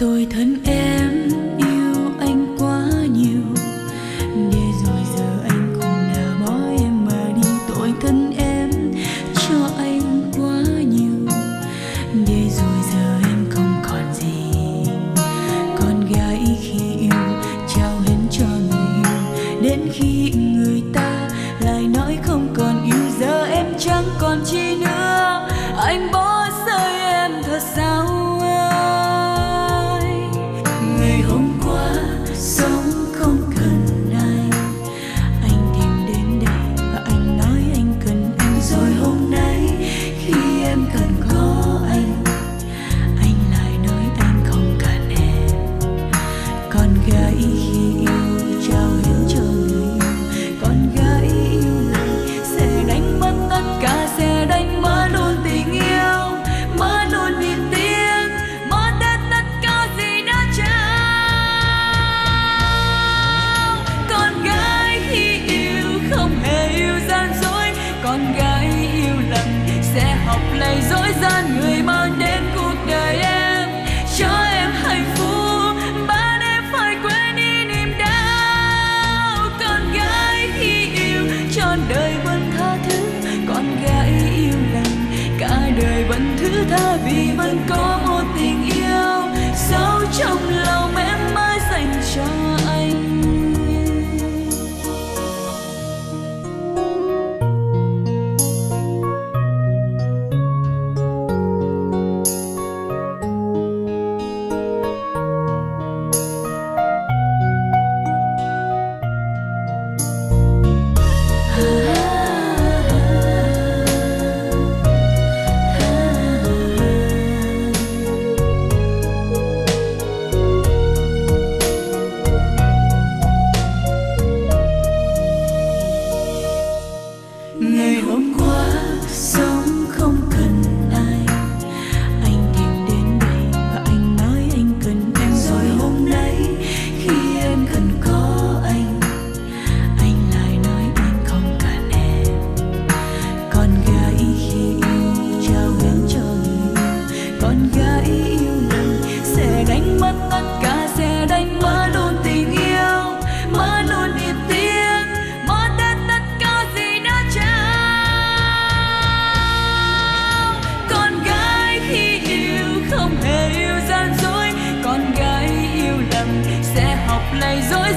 tôi thân em, yêu anh quá nhiều. Để rồi giờ anh không nào bỏ em mà đi tôi thân em, cho anh quá nhiều. Để rồi giờ em không còn gì. Con gái khi yêu, trao hết cho người yêu. Đến khi người ta lại nói không còn yêu, giờ em chẳng còn chi nữa. người mơ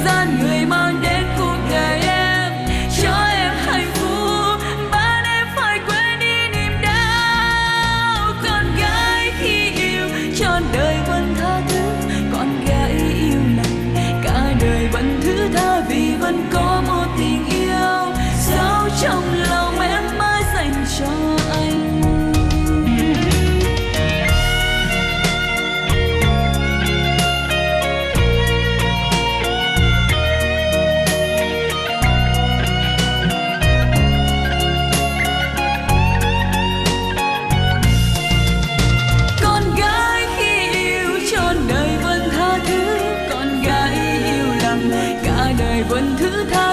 gian người mang đến cuộc đời em. Cho em hạnh phúc bạn em phải quên đi niềm đau. Con gái khi yêu trọn đời vẫn tha thứ. Con gái yêu này, cả đời vẫn thứ tha vì vẫn có một tình yêu. Sâu trong lòng บนถือทาง